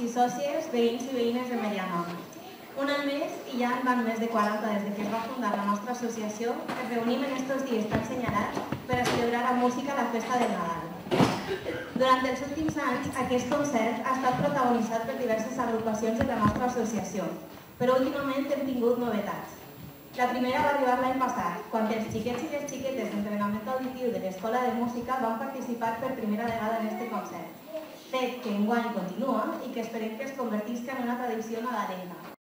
i sòcies, veïns i veïnes de Mediana. Un any més i ja en van més de 40 des de que es va fundar la nostra associació, ens reunim en estos dies tan senyalats per a celebrar la música a la festa del Nadal. Durant els últims anys, aquest concert ha estat protagonitzat per diverses agrupacions de la nostra associació, però últimament hem tingut novetats. La primera va arribar l'any passat, quan els xiquets i les xiquetes d'entrenament auditiu de l'Escola de Música van participar per primera vegada en este concert. Fet que enguany continua i que esperem que es convertisca en una tradició nadalenca.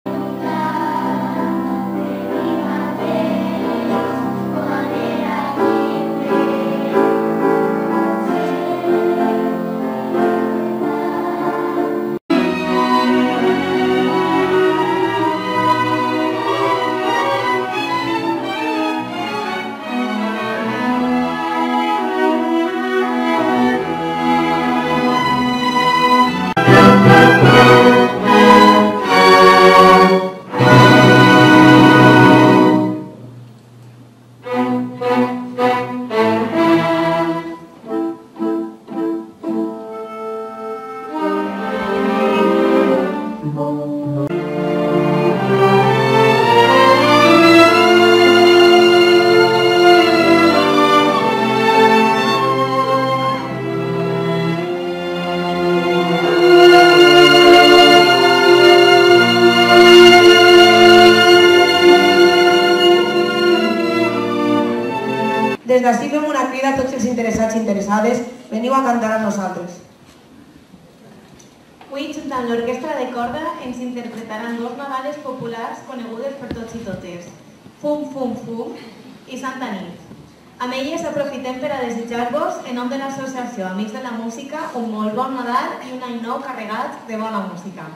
Música Des d'ací fem una crida a tots els interessats i interessades, veniu a cantar amb nosaltres. Avui, junt amb l'orquestra de corda, ens interpretaran dos nadales populars conegudes per tots i totes, Fum Fum Fum i Santa Nit. Amb elles aprofitem per a desitjar-vos, en nom de l'associació Amics de la Música, un molt bon Nadal i un any nou carregat de bona música.